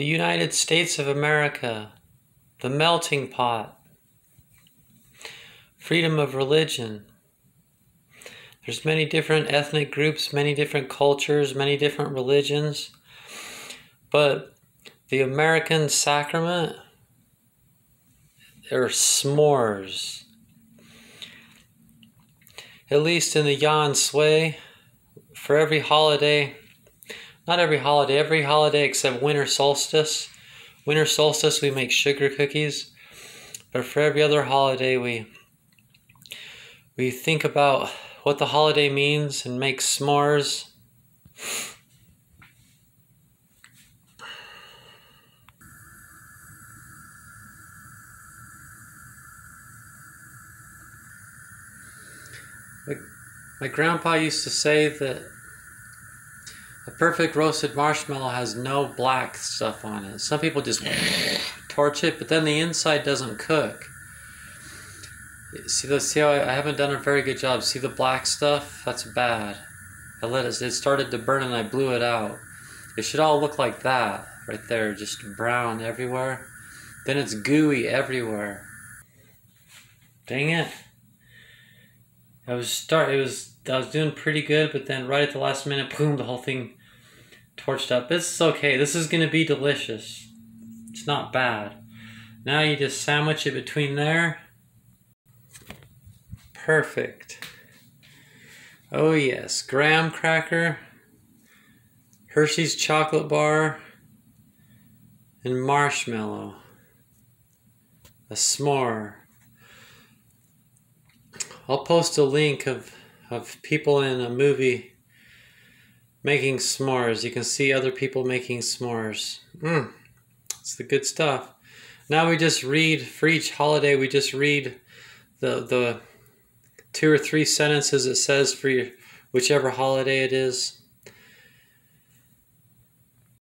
the United States of America, the melting pot, freedom of religion. There's many different ethnic groups, many different cultures, many different religions. But the American sacrament are s'mores. At least in the Yahensue, for every holiday, not every holiday, every holiday except winter solstice. Winter solstice, we make sugar cookies. But for every other holiday, we we think about what the holiday means and make s'mores. My, my grandpa used to say that a perfect roasted marshmallow has no black stuff on it. Some people just torch it, but then the inside doesn't cook. See, the, see how I, I haven't done a very good job. See the black stuff? That's bad. I let it. It started to burn and I blew it out. It should all look like that right there, just brown everywhere. Then it's gooey everywhere. Dang it! I was start. It was. I was doing pretty good, but then right at the last minute, boom! The whole thing torched up. This is okay. This is gonna be delicious. It's not bad. Now you just sandwich it between there. Perfect. Oh yes, graham cracker, Hershey's chocolate bar, and marshmallow. A s'more. I'll post a link of, of people in a movie making s'mores. You can see other people making s'mores. Mmm, it's the good stuff. Now we just read, for each holiday, we just read the, the two or three sentences it says for your, whichever holiday it is.